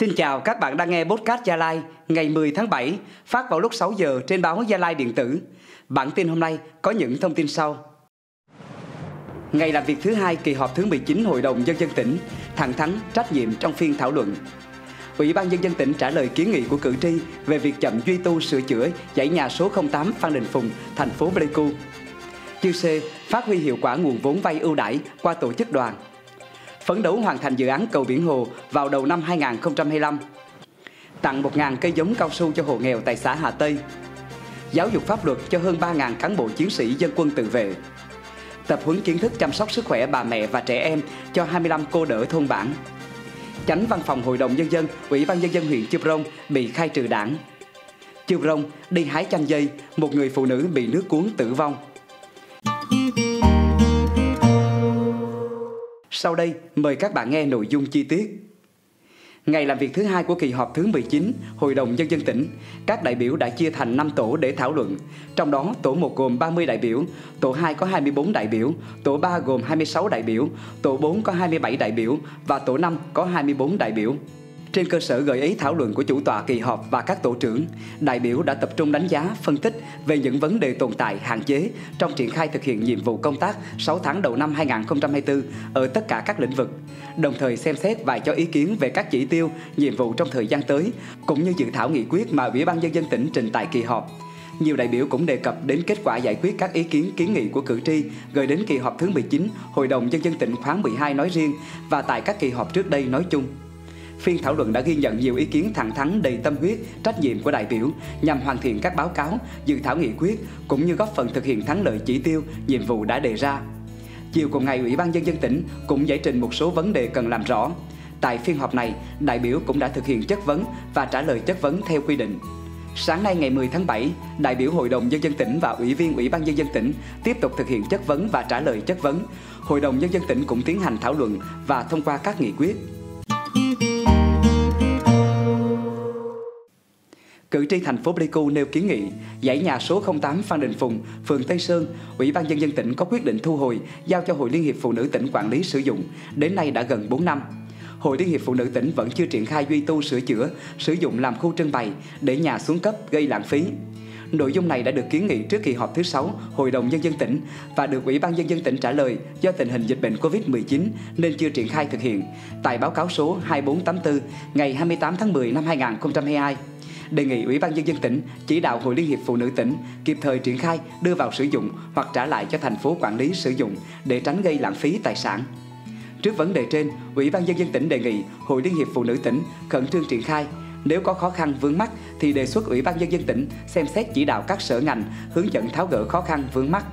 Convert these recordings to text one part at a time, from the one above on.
Xin chào các bạn đang nghe podcast Gia Lai ngày 10 tháng 7 phát vào lúc 6 giờ trên báo Gia Lai điện tử. Bản tin hôm nay có những thông tin sau. Ngày làm việc thứ hai kỳ họp thứ 19 Hội đồng Nhân dân tỉnh, thẳng thắn trách nhiệm trong phiên thảo luận. Ủy ban Nhân dân tỉnh trả lời kiến nghị của cử tri về việc chậm duy tu sửa chữa dãy nhà số 08 Phan Đình Phùng, thành phố Pleiku. Chư C phát huy hiệu quả nguồn vốn vay ưu đãi qua tổ chức đoàn phấn đấu hoàn thành dự án cầu Biển Hồ vào đầu năm 2025. Tặng 1.000 cây giống cao su cho hộ nghèo tại xã Hà Tây. Giáo dục pháp luật cho hơn 3.000 cán bộ chiến sĩ dân quân tự vệ. Tập huấn kiến thức chăm sóc sức khỏe bà mẹ và trẻ em cho 25 cô đỡ thôn bản. Chánh văn phòng Hội đồng Nhân dân, Ủy ban Nhân dân huyện Chư Prong bị khai trừ đảng. Chư Prong đi hái chanh dây, một người phụ nữ bị nước cuốn tử vong. Sau đây, mời các bạn nghe nội dung chi tiết. Ngày làm việc thứ hai của kỳ họp thứ 19 Hội đồng Nhân dân tỉnh, các đại biểu đã chia thành 5 tổ để thảo luận. Trong đó, tổ 1 gồm 30 đại biểu, tổ 2 có 24 đại biểu, tổ 3 gồm 26 đại biểu, tổ 4 có 27 đại biểu và tổ 5 có 24 đại biểu. Trên cơ sở gợi ý thảo luận của chủ tọa kỳ họp và các tổ trưởng, đại biểu đã tập trung đánh giá, phân tích về những vấn đề tồn tại, hạn chế trong triển khai thực hiện nhiệm vụ công tác 6 tháng đầu năm 2024 ở tất cả các lĩnh vực, đồng thời xem xét và cho ý kiến về các chỉ tiêu, nhiệm vụ trong thời gian tới, cũng như dự thảo nghị quyết mà Ủy ban Nhân dân tỉnh trình tại kỳ họp. Nhiều đại biểu cũng đề cập đến kết quả giải quyết các ý kiến kiến nghị của cử tri gửi đến kỳ họp thứ 19 Hội đồng Nhân dân tỉnh khóa 12 nói riêng và tại các kỳ họp trước đây nói chung. Phiên thảo luận đã ghi nhận nhiều ý kiến thẳng thắn đầy tâm huyết, trách nhiệm của đại biểu nhằm hoàn thiện các báo cáo, dự thảo nghị quyết cũng như góp phần thực hiện thắng lợi chỉ tiêu, nhiệm vụ đã đề ra. Chiều cùng ngày, Ủy ban nhân dân tỉnh cũng giải trình một số vấn đề cần làm rõ. Tại phiên họp này, đại biểu cũng đã thực hiện chất vấn và trả lời chất vấn theo quy định. Sáng nay ngày 10 tháng 7, đại biểu Hội đồng Nhân dân tỉnh và Ủy viên Ủy ban Nhân dân tỉnh tiếp tục thực hiện chất vấn và trả lời chất vấn. Hội đồng Nhân dân tỉnh cũng tiến hành thảo luận và thông qua các nghị quyết. Cử tri thành phố Pleiku nêu kiến nghị dãy nhà số 08 Phan Đình Phùng, phường Tây Sơn, Ủy ban nhân dân tỉnh có quyết định thu hồi giao cho Hội Liên hiệp Phụ nữ tỉnh quản lý sử dụng, đến nay đã gần 4 năm. Hội Liên hiệp Phụ nữ tỉnh vẫn chưa triển khai duy tu sửa chữa, sử dụng làm khu trưng bày để nhà xuống cấp gây lãng phí. Nội dung này đã được kiến nghị trước kỳ họp thứ 6 Hội đồng Nhân dân tỉnh và được Ủy ban Nhân dân tỉnh trả lời do tình hình dịch bệnh COVID-19 nên chưa triển khai thực hiện tại báo cáo số 2484 ngày 28 tháng 10 năm 2022 đề nghị Ủy ban nhân dân tỉnh chỉ đạo Hội Liên hiệp Phụ nữ tỉnh kịp thời triển khai đưa vào sử dụng hoặc trả lại cho thành phố quản lý sử dụng để tránh gây lãng phí tài sản. Trước vấn đề trên, Ủy ban nhân dân tỉnh đề nghị Hội Liên hiệp Phụ nữ tỉnh khẩn trương triển khai nếu có khó khăn vướng mắt thì đề xuất Ủy ban nhân dân tỉnh xem xét chỉ đạo các sở ngành hướng dẫn tháo gỡ khó khăn vướng mắt.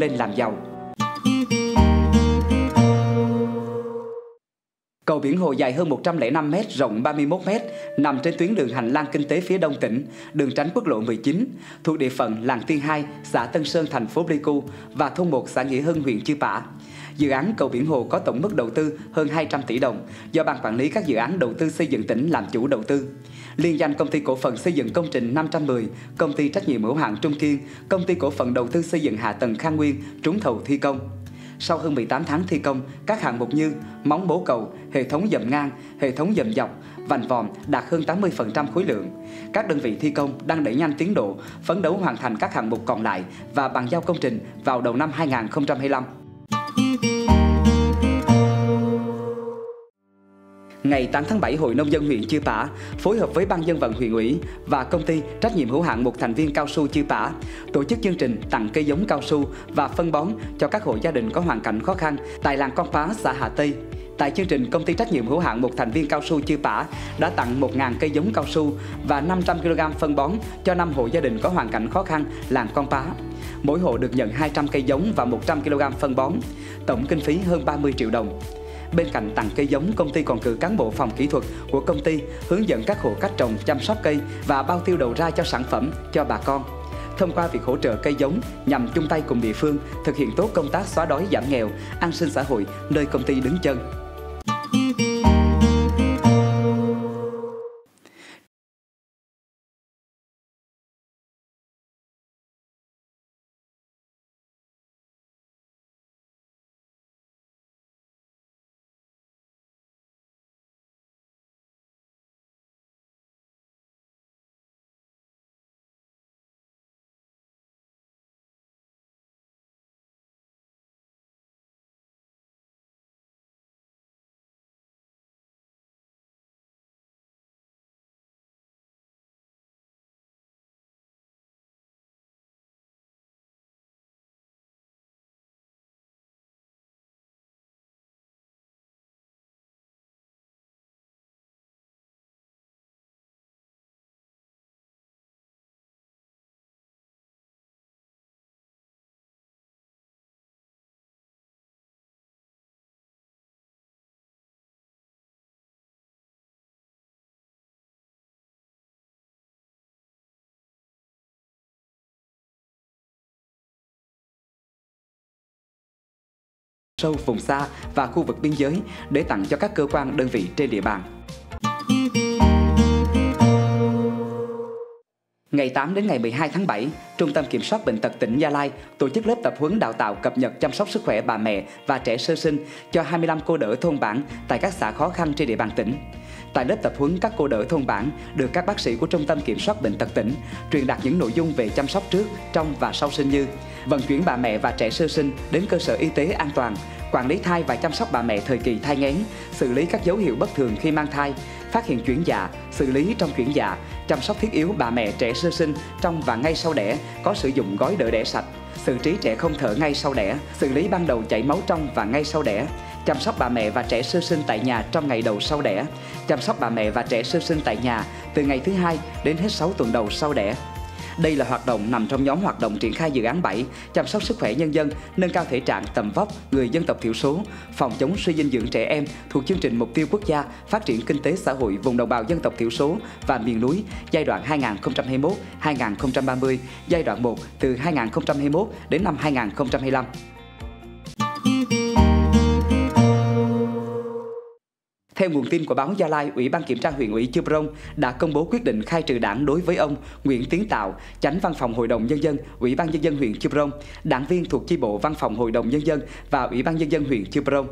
Lên làm giàu. Cầu Biển Hồ dài hơn 105 m, rộng 31 m, nằm trên tuyến đường hành lang kinh tế phía đông tỉnh, đường tránh quốc lộ 19, thuộc địa phận làng Tiên 2, xã Tân Sơn, thành phố Pleiku và thôn 1 xã Nghĩa Hưng, huyện Chư Pả. Dự án cầu Biển Hồ có tổng mức đầu tư hơn 200 tỷ đồng do Ban Quản lý các dự án đầu tư xây dựng tỉnh làm chủ đầu tư. Liên danh công ty cổ phần xây dựng công trình 510, công ty trách nhiệm hữu hạn Trung Kiên, công ty cổ phần đầu tư xây dựng hạ tầng Khang Nguyên trúng thầu thi công sau hơn 18 tháng thi công, các hạng mục như móng bố cầu, hệ thống dầm ngang, hệ thống dầm dọc, vành vòm đạt hơn 80% khối lượng. Các đơn vị thi công đang đẩy nhanh tiến độ, phấn đấu hoàn thành các hạng mục còn lại và bàn giao công trình vào đầu năm 2025. Ngày 8 tháng 7, Hội Nông dân huyện Chư Pả phối hợp với Ban dân vận huyện ủy và công ty trách nhiệm hữu hạn một thành viên cao su Chư Pả tổ chức chương trình tặng cây giống cao su và phân bón cho các hộ gia đình có hoàn cảnh khó khăn tại làng Con Pá, xã Hà Tây. Tại chương trình, công ty trách nhiệm hữu hạn một thành viên cao su Chư Pả đã tặng 1.000 cây giống cao su và 500 kg phân bón cho 5 hộ gia đình có hoàn cảnh khó khăn làng Con Pá. Mỗi hộ được nhận 200 cây giống và 100 kg phân bón, tổng kinh phí hơn 30 triệu đồng. Bên cạnh tặng cây giống, công ty còn cử cán bộ phòng kỹ thuật của công ty hướng dẫn các hộ cách trồng, chăm sóc cây và bao tiêu đầu ra cho sản phẩm cho bà con. Thông qua việc hỗ trợ cây giống nhằm chung tay cùng địa phương thực hiện tốt công tác xóa đói giảm nghèo, an sinh xã hội nơi công ty đứng chân. Sâu, vùng xa và khu vực biên giới để tặng cho các cơ quan, đơn vị trên địa bàn. Ngày 8 đến ngày 12 tháng 7, Trung tâm Kiểm soát Bệnh tật tỉnh Gia Lai tổ chức lớp tập huấn đào tạo cập nhật chăm sóc sức khỏe bà mẹ và trẻ sơ sinh cho 25 cô đỡ thôn bản tại các xã khó khăn trên địa bàn tỉnh. Tại lớp tập huấn, các cô đỡ thôn bản được các bác sĩ của Trung tâm Kiểm soát Bệnh tật tỉnh truyền đạt những nội dung về chăm sóc trước, trong và sau sinh như vận chuyển bà mẹ và trẻ sơ sinh đến cơ sở y tế an toàn, quản lý thai và chăm sóc bà mẹ thời kỳ thai nghén, xử lý các dấu hiệu bất thường khi mang thai, phát hiện chuyển dạ, xử lý trong chuyển dạ, chăm sóc thiết yếu bà mẹ trẻ sơ sinh trong và ngay sau đẻ, có sử dụng gói đỡ đẻ sạch, xử trí trẻ không thở ngay sau đẻ, xử lý ban đầu chảy máu trong và ngay sau đẻ, chăm sóc bà mẹ và trẻ sơ sinh tại nhà trong ngày đầu sau đẻ, chăm sóc bà mẹ và trẻ sơ sinh tại nhà từ ngày thứ hai đến hết 6 tuần đầu sau đẻ. Đây là hoạt động nằm trong nhóm hoạt động triển khai dự án 7 chăm sóc sức khỏe nhân dân, nâng cao thể trạng tầm vóc người dân tộc thiểu số, phòng chống suy dinh dưỡng trẻ em thuộc chương trình mục tiêu quốc gia phát triển kinh tế xã hội vùng đồng bào dân tộc thiểu số và miền núi giai đoạn 2021-2030, giai đoạn 1 từ 2021 đến năm 2025. Theo nguồn tin của báo Gia Lai, Ủy ban Kiểm tra huyện ủy Chư Prong đã công bố quyết định khai trừ đảng đối với ông Nguyễn Tiến Tạo, Chánh Văn phòng Hội đồng Nhân dân, Ủy ban Nhân dân huyện Chư Prong, đảng viên thuộc chi bộ Văn phòng Hội đồng Nhân dân và Ủy ban Nhân dân huyện Chư Prong.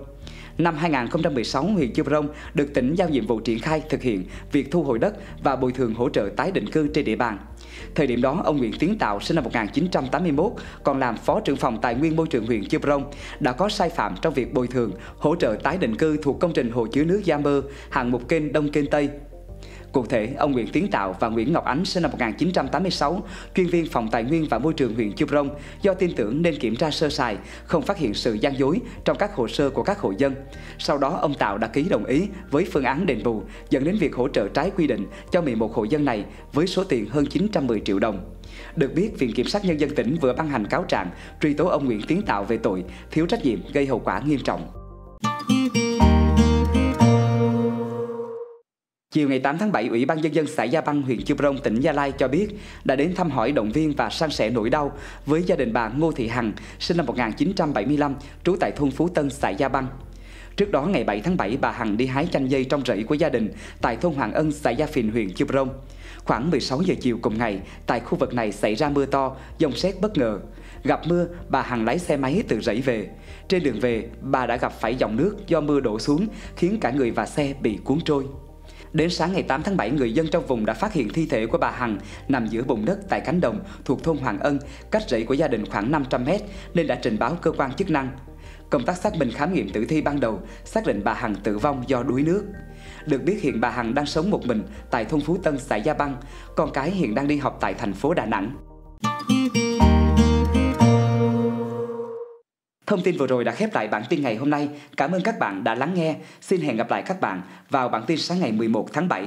Năm 2016, huyện Chư Prong được tỉnh giao nhiệm vụ triển khai thực hiện việc thu hồi đất và bồi thường hỗ trợ tái định cư trên địa bàn. Thời điểm đó, ông Nguyễn Tiến Tạo sinh năm 1981 còn làm Phó trưởng phòng Tài nguyên môi trường huyện Chư Prong đã có sai phạm trong việc bồi thường, hỗ trợ tái định cư thuộc công trình hồ chứa nước Gia Mơ, hạng mục kênh Đông Kênh Tây, Cụ thể, ông Nguyễn Tiến Tạo và Nguyễn Ngọc Ánh sinh năm 1986, chuyên viên phòng tài nguyên và môi trường huyện Chư Prong, do tin tưởng nên kiểm tra sơ sài, không phát hiện sự gian dối trong các hồ sơ của các hộ dân. Sau đó, ông Tạo đã ký đồng ý với phương án đền bù, dẫn đến việc hỗ trợ trái quy định cho 11 hộ dân này với số tiền hơn 910 triệu đồng. Được biết, Viện Kiểm sát Nhân dân tỉnh vừa ban hành cáo trạng truy tố ông Nguyễn Tiến Tạo về tội thiếu trách nhiệm gây hậu quả nghiêm trọng. Chiều ngày 8 tháng 7, Ủy ban Nhân dân xã Gia Băng, huyện Chư Prong, tỉnh Gia Lai cho biết đã đến thăm hỏi động viên và san sẻ nỗi đau với gia đình bà Ngô Thị Hằng, sinh năm 1975, trú tại thôn Phú Tân, xã Gia Băng. Trước đó ngày 7 tháng 7, bà Hằng đi hái chanh dây trong rẫy của gia đình tại thôn Hoàng Ân, xã Gia Phìn, huyện Chư Prong. Khoảng 16 giờ chiều cùng ngày, tại khu vực này xảy ra mưa to, dông xét bất ngờ. Gặp mưa, bà Hằng lái xe máy từ rẫy về. Trên đường về, bà đã gặp phải dòng nước do mưa đổ xuống khiến cả người và xe bị cuốn trôi. Đến sáng ngày 8 tháng 7, người dân trong vùng đã phát hiện thi thể của bà Hằng nằm giữa bùn đất tại cánh đồng thuộc thôn Hoàng Ân, cách rẫy của gia đình khoảng 500 mét nên đã trình báo cơ quan chức năng. Công tác xác minh khám nghiệm tử thi ban đầu xác định bà Hằng tử vong do đuối nước. Được biết hiện bà Hằng đang sống một mình tại thôn Phú Tân, xã Gia Băng, con cái hiện đang đi học tại thành phố Đà Nẵng. Thông tin vừa rồi đã khép lại bản tin ngày hôm nay. Cảm ơn các bạn đã lắng nghe. Xin hẹn gặp lại các bạn vào bản tin sáng ngày 11 tháng 7.